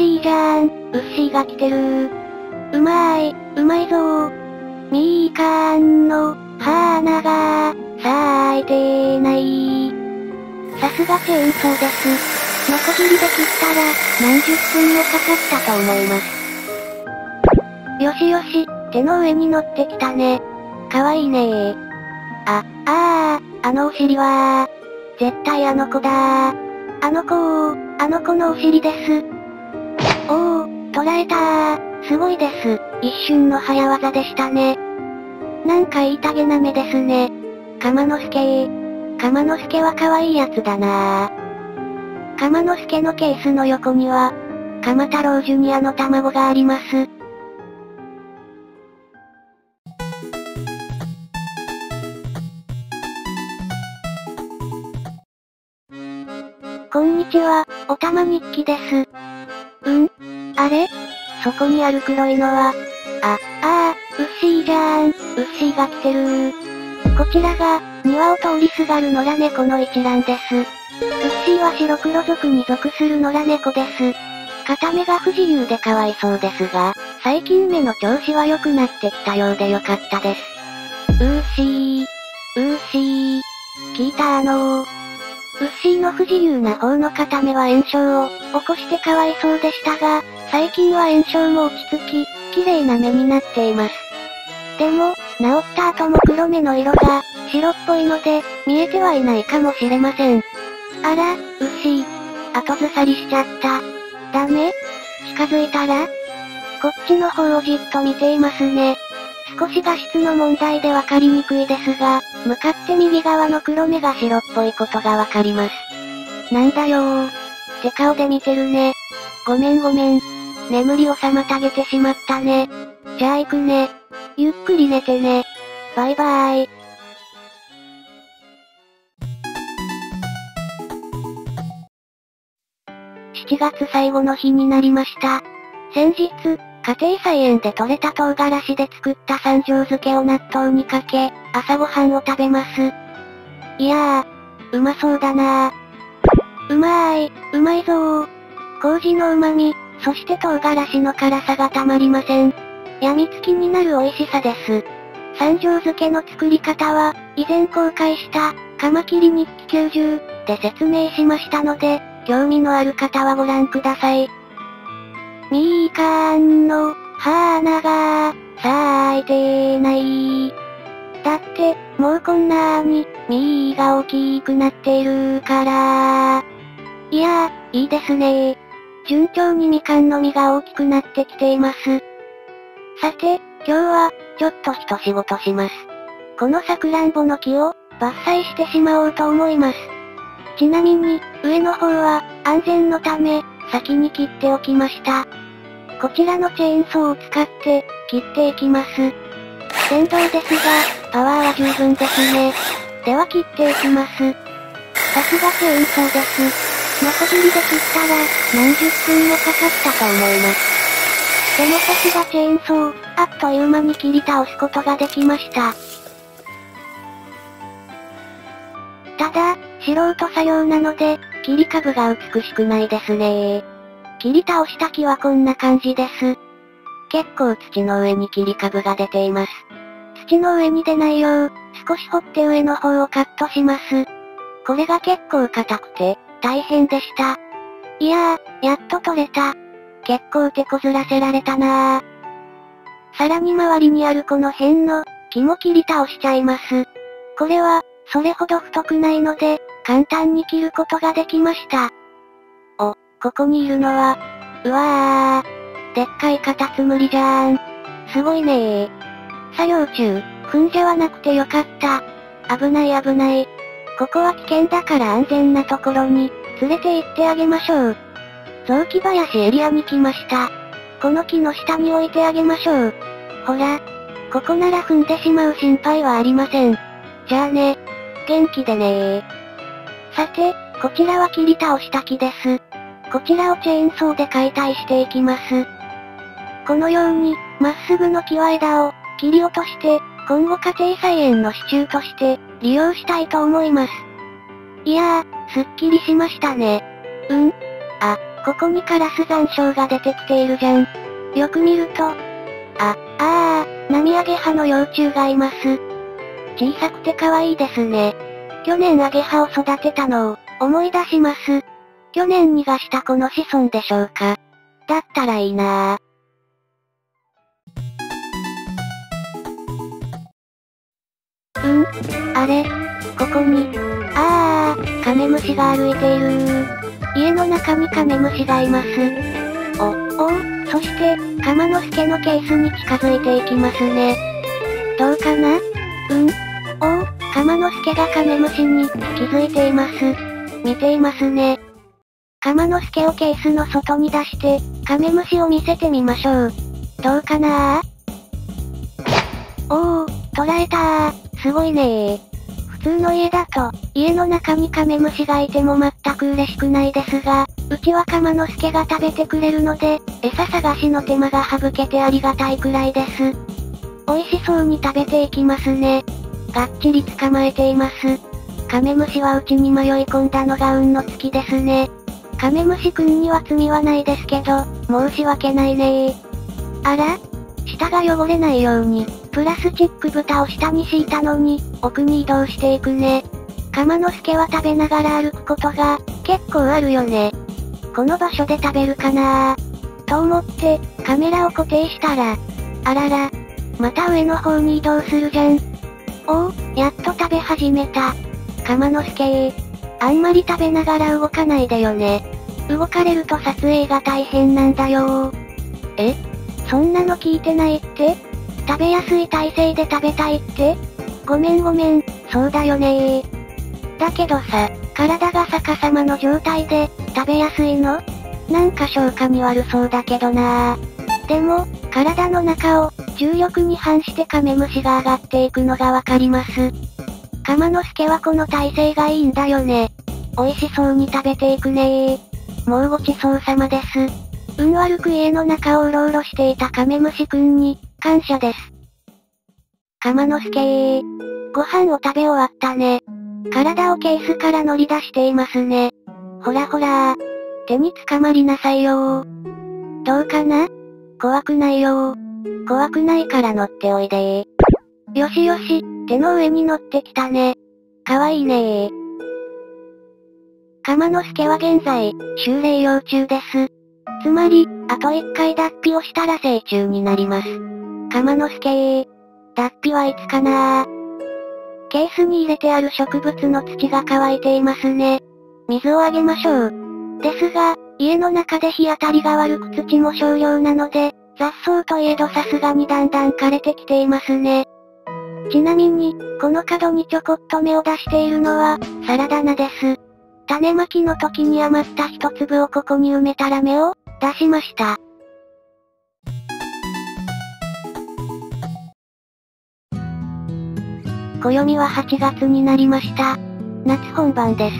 しいじゃーん、うっしーが来てるー。うまーい、うまいぞー。みーかーんの、花が、咲いてないさすがチェーンソーです。ノコギリで切ったら、何十分もかかったと思います。よしよし、手の上に乗ってきたね。かわいいねー。あ、あー、あのお尻はー。絶対あの子だー。あの子を、あの子のお尻です。捉えたー。すごいです。一瞬の早技でしたね。なんかいいたげな目ですね。鎌之助ー。鎌之助は可愛いやつだなぁ。鎌之助のケースの横には、鎌太郎ジュニアの卵があります。こんにちは、おたま日記です。うん？あれ？そこにある黒いのは、あ、あー、うっしーじゃーん、うっしーが来てるー。こちらが、庭を通りすがる野良猫の一覧です。うっしーは白黒族に属する野良猫です。片目が不自由でかわいそうですが、最近目の調子は良くなってきたようでよかったです。うーしー、うーしー、聞いたあのー、ウッシーの不自由な方の片目は炎症を起こしてかわいそうでしたが、最近は炎症も落ち着き、綺麗な目になっています。でも、治った後も黒目の色が白っぽいので、見えてはいないかもしれません。あら、ウッシー。後ずさりしちゃった。ダメ？近づいたら？こっちの方をじっと見ていますね。少し画質の問題でわかりにくいですが、向かって右側の黒目が白っぽいことがわかります。なんだよー。って顔で見てるね。ごめんごめん。眠りを妨げてしまったね。じゃあ行くね。ゆっくり寝てね。バイバーイ。7月最後の日になりました。先日、家庭菜園で採れた唐辛子で作った三条漬けを納豆にかけ、朝ごはんを食べます。いやー、うまそうだなー。うまーい、うまいぞー。麹の旨味、そして唐辛子の辛さがたまりません。病みつきになる美味しさです。三条漬けの作り方は、以前公開した、カマキリ日記90で説明しましたので、興味のある方はご覧ください。みーかーんの、花が、咲いてない。だって、もうこんなーに、みーが大きくなってるから。いやー、いいですね。順調にみかんの実が大きくなってきています。さて、今日は、ちょっと一仕事します。このさくらんぼの木を、伐採してしまおうと思います。ちなみに、上の方は、安全のため、先に切っておきました。こちらのチェーンソーを使って、切っていきます。電動ですが、パワーは十分ですね。では切っていきます。さすがチェーンソーです。ノコギリで切ったら、何十分もかかったと思います。でもさすがチェーンソー、あっという間に切り倒すことができました。ただ、素人作業なので、切り株が美しくないですね切り倒した木はこんな感じです。結構土の上に切り株が出ています。土の上に出ないよう、少し掘って上の方をカットします。これが結構硬くて、大変でした。いやー、やっと取れた。結構手こずらせられたなー。さらに周りにあるこの辺の、木も切り倒しちゃいます。これは、それほど太くないので、簡単に切ることができました。ここにいるのは、うわー、でっかいカタツムリじゃーん。すごいねー。作業中、踏んじゃわなくてよかった。危ない危ない。ここは危険だから安全なところに、連れて行ってあげましょう。雑木林エリアに来ました。この木の下に置いてあげましょう。ほら、ここなら踏んでしまう心配はありません。じゃあね。元気でねー。さて、こちらは切り倒した木です。こちらをチェーンソーで解体していきます。このように、まっすぐの木は枝を、切り落として、今後家庭菜園の支柱として、利用したいと思います。いやー、すっきりしましたね。うんあ、ここにカラス残照が出てきているじゃん。よく見ると、あ、ああ、波上げ葉の幼虫がいます。小さくて可愛いですね。去年アゲハを育てたのを、思い出します。去年逃がしたこの子孫でしょうか。だったらいいなぁ。うん？あれ？ここに？あー、カメムシが歩いている家の中にカメムシがいます。お、おそして、カマノスケのケースに近づいていきますね。どうかな？うん？おお、カマノスケがカメムシに気づいています。見ていますね。カマノスケをケースの外に出して、カメムシを見せてみましょう。どうかな？おお、捕らえたー。すごいねー。普通の家だと、家の中にカメムシがいても全く嬉しくないですが、うちはカマノスケが食べてくれるので、餌探しの手間が省けてありがたいくらいです。美味しそうに食べていきますね。がっちり捕まえています。カメムシはうちに迷い込んだのが運の月ですね。カメムシくんには罪はないですけど、申し訳ないねあら？下が汚れないように、プラスチック蓋を下に敷いたのに、奥に移動していくね。カマノスケは食べながら歩くことが、結構あるよね。この場所で食べるかな？と思って、カメラを固定したら、あらら、また上の方に移動するじゃん。おお、やっと食べ始めた。カマノスケあんまり食べながら動かないでよね。動かれると撮影が大変なんだよ。え？そんなの聞いてないって？食べやすい体勢で食べたいって？ごめんごめん、そうだよね。だけどさ、体が逆さまの状態で、食べやすいの？なんか消化に悪そうだけどな。でも、体の中を、重力に反してカメムシが上がっていくのがわかります。カマノスケはこの体勢がいいんだよね。美味しそうに食べていくねもうごちそうさまです。運悪く家の中をうろうろしていたカメムシくんに、感謝です。カマノスケー。ご飯を食べ終わったね。体をケースから乗り出していますね。ほらほら手に捕まりなさいよどうかな？怖くないよ怖くないから乗っておいでよしよし、手の上に乗ってきたね。かわいいねー。カマノスケは現在、修霊用中です。つまり、あと1回脱皮をしたら成虫になります。カマノスケー。脱皮はいつかなケースに入れてある植物の土が乾いていますね。水をあげましょう。ですが、家の中で日当たりが悪く土も少量なので、雑草といえどさすがにだんだん枯れてきていますね。ちなみに、この角にちょこっと芽を出しているのは、サラダ菜です。種まきの時に余った一粒をここに埋めたら芽を、出しました。暦は8月になりました。夏本番です。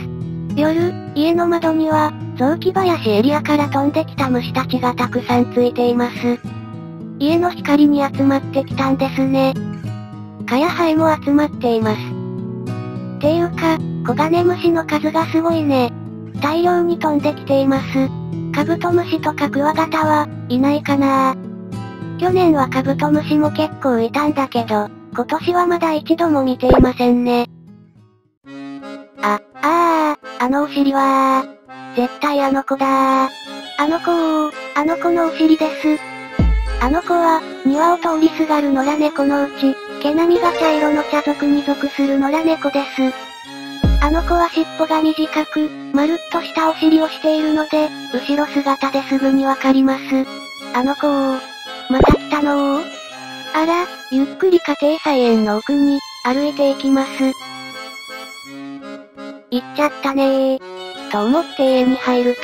夜、家の窓には、雑木林エリアから飛んできた虫たちがたくさんついています。家の光に集まってきたんですね。蚊やハエも集まっています。ていうか、コガネムシの数がすごいね。大量に飛んできています。カブトムシとかクワガタは、いないかな去年はカブトムシも結構いたんだけど、今年はまだ一度も見ていませんね。あ、あー、あのお尻は絶対あの子だあの子を、あの子のお尻です。あの子は、庭を通りすがる野良猫のうち、毛並みが茶色の茶族に属する野良猫です。あの子は尻尾が短く、まるっとしたお尻をしているので、後ろ姿ですぐにわかります。あの子を、また来たのをあら、ゆっくり家庭菜園の奥に、歩いていきます。行っちゃったねー。と思って家に入ると、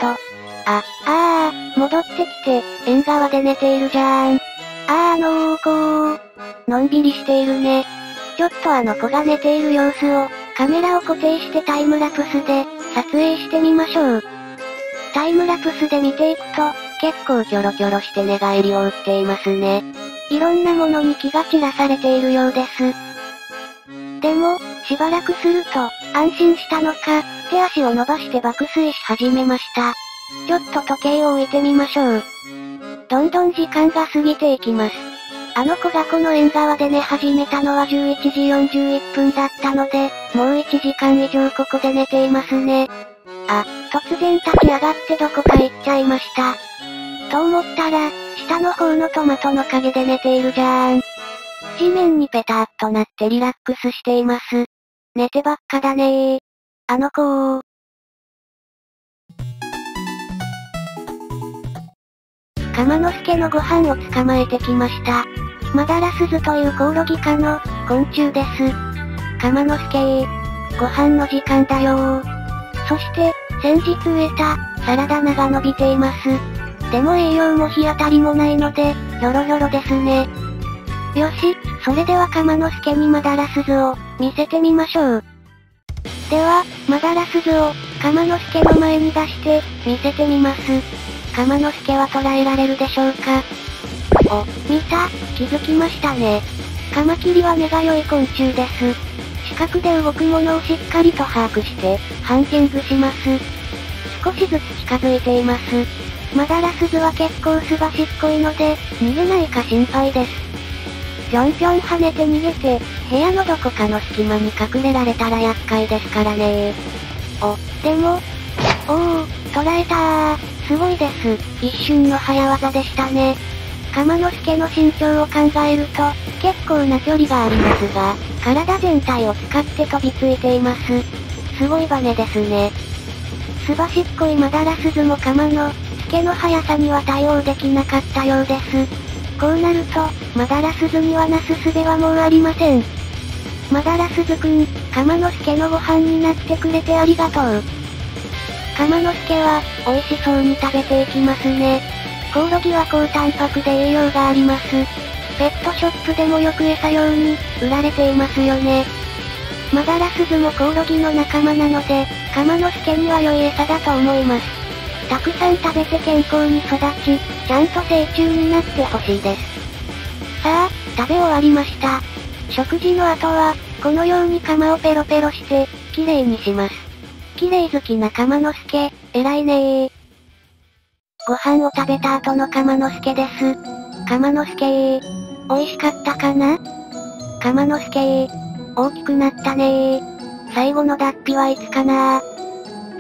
あ、あー、戻ってきて、縁側で寝ているじゃーん。あーあのー子のんびりしているね。ちょっとあの子が寝ている様子を、カメラを固定してタイムラプスで、撮影してみましょう。タイムラプスで見ていくと、結構キョロキョロして寝返りを打っていますね。いろんなものに気が散らされているようです。でも、しばらくすると、安心したのか、手足を伸ばして爆睡し始めました。ちょっと時計を置いてみましょう。どんどん時間が過ぎていきます。あの子がこの縁側で寝始めたのは11時41分だったので、もう1時間以上ここで寝ていますね。あ、突然立ち上がってどこか行っちゃいました。と思ったら、下の方のトマトの陰で寝ているじゃーん。地面にペターっとなってリラックスしています。寝てばっかだねー。あの子ー。鎌之助のご飯を捕まえてきました。マダラスズというコオロギ科の昆虫です。鎌之助ー。ご飯の時間だよ。そして、先日植えた、サラダ菜が伸びています。でも栄養も日当たりもないので、ひょろひょろですね。よし、それでは鎌之助にマダラスズを、見せてみましょう。では、マダラスズを、鎌之助の前に出して、見せてみます。鎌之助は捉えられるでしょうか？お、見た、気づきましたね。カマキリは根が良い昆虫です。視覚で動くものをしっかりと把握して、ハンティングします。少しずつ近づいています。マダラスズは結構すばしっこいので、逃げないか心配です。ぴょんぴょん跳ねて逃げて、部屋のどこかの隙間に隠れられたら厄介ですからねお、でも、おお、捉えたー。すごいです。一瞬の早技でしたね。鎌之助の身長を考えると、結構な距離がありますが、体全体を使って飛びついています。すごいバネですね。すばしっこいマダラスズも鎌の、助の速さには対応できなかったようです。こうなると、マダラスズにはなすすべはもうありません。マダラスズくん、鎌之助のご飯になってくれてありがとう。鎌之助は、美味しそうに食べていきますね。コオロギは高タンパクで栄養があります。ペットショップでもよく餌用に、売られていますよね。マダラスズもコオロギの仲間なので、鎌之助には良い餌だと思います。たくさん食べて健康に育ち、ちゃんと成虫になってほしいです。さあ、食べ終わりました。食事の後は、このように釜をペロペロして、綺麗にします。綺麗好きな鎌之助、偉いねー。ご飯を食べた後の鎌之助です。鎌之助ー。美味しかったかな？鎌之助ー。大きくなったねー。最後の脱皮はいつかな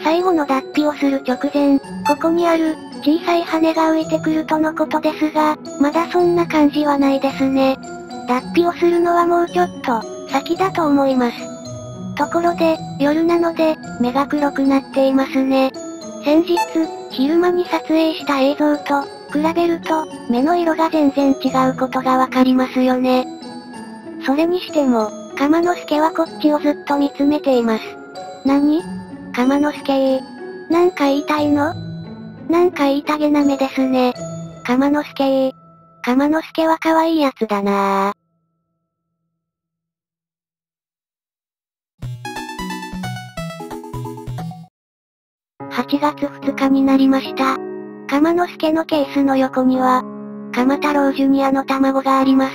最後の脱皮をする直前、ここにある、小さい羽が浮いてくるとのことですが、まだそんな感じはないですね。脱皮をするのはもうちょっと、先だと思います。ところで、夜なので、目が黒くなっていますね。先日、昼間に撮影した映像と、比べると、目の色が全然違うことがわかりますよね。それにしても、鎌之助はこっちをずっと見つめています。何？鎌之助なんか言いたいの？なんか言いたげな目ですね。鎌之助鎌之助は可愛いやつだな8月2日になりました。鎌之助のケースの横には、鎌太郎ジュニアの卵があります。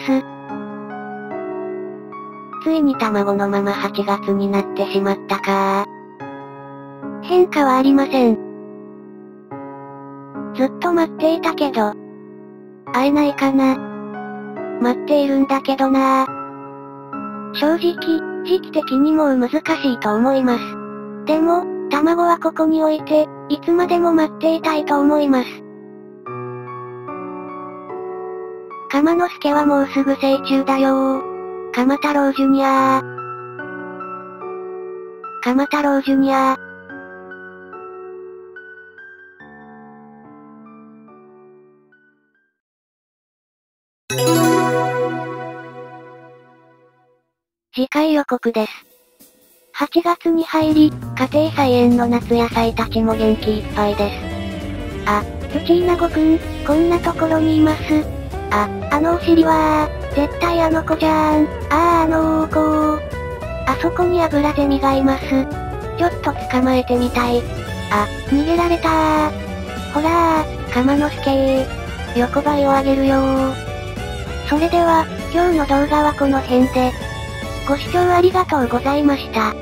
ついに卵のまま8月になってしまったか変化はありません。ずっと待っていたけど、会えないかな。待っているんだけどな正直、時期的にもう難しいと思います。でも、卵はここに置いて、いつまでも待っていたいと思います。鎌之助はもうすぐ成虫だよ鎌太郎ジュニア鎌太郎ジュニア次回予告です。8月に入り、家庭菜園の夏野菜たちも元気いっぱいです。あ、プチーナゴくん、こんなところにいます。あ、あのお尻は絶対あの子じゃーん。あーあのー子あそこにアブラゼミがいます。ちょっと捕まえてみたい。あ、逃げられたー。ほらー、鎌之助ー。横ばいをあげるよー。それでは、今日の動画はこの辺で。ご視聴ありがとうございました。